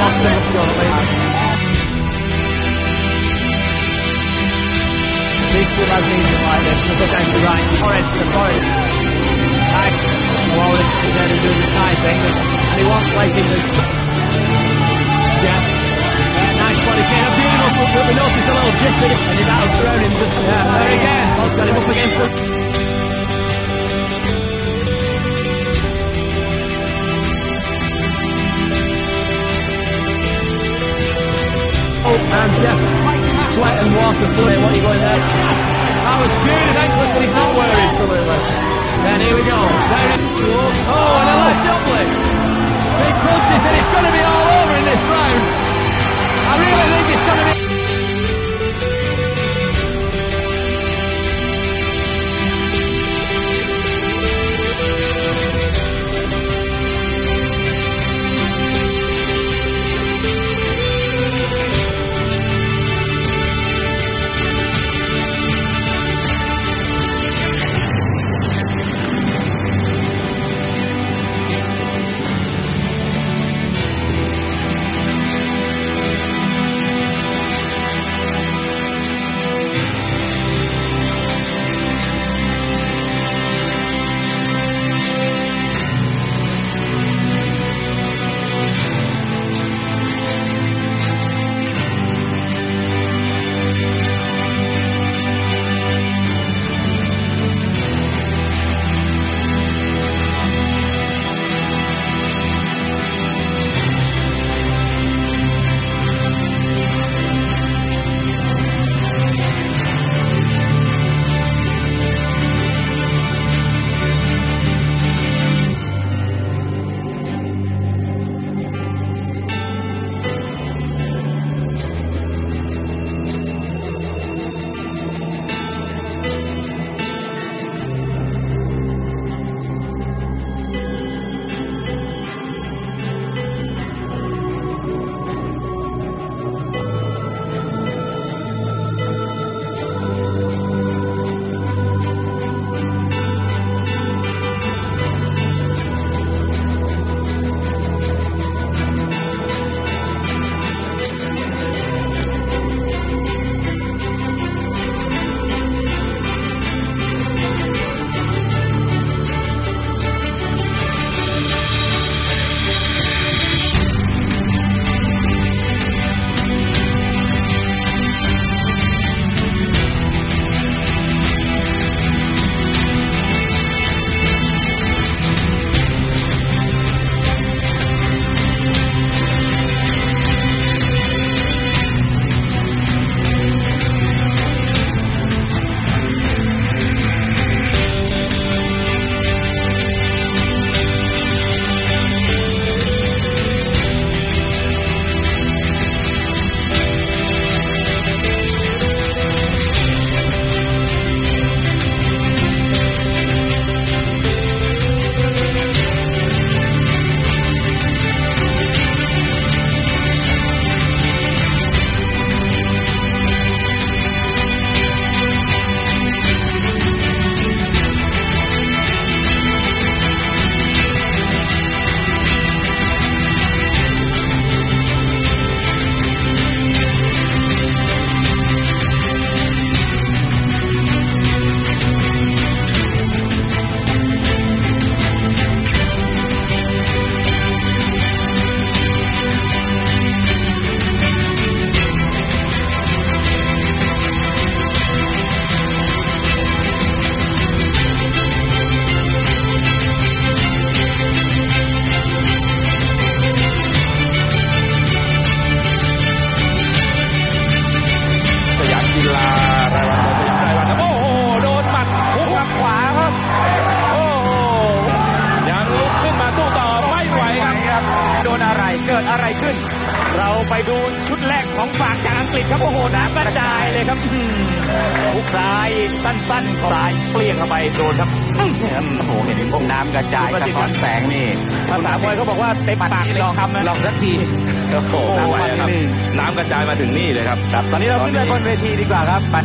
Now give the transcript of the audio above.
boxing will show the limits. These two lads need it like this, because they're down to right, torrent to the point. And Wallace is there to do the time thing, and he wants lighting this. Jeff. Uh, nice body kick, a beautiful, but we noticed a little jitter, and he that'll drown him just yeah, there again. He's got him up against the. And water flowing. What are you going there? That was beautiful โดนอะไรเกิดอะไรขึ้น เราไปดูชุดแรกของฝากจากอังกฤษครับโอ้โหน้ำกระจายเลยครับอืมหุกซ้ายสั้นๆซ้ายเปลี่ยงเข้าไปโดนครับอื้อหือโอ้โหเห็นพวกน้ำกระจายสะท้อนแสงนี่ภาษามวยเขาบอกว่าเต็มปากลองคำนะลองสักทีโอ้โหน้ำไหวน้ำครับนี่น้ำกระจายมาถึงนี่เลยครับครับ ตอนนี้เราขึ้นไปบนเวทีดีกว่าครับปัน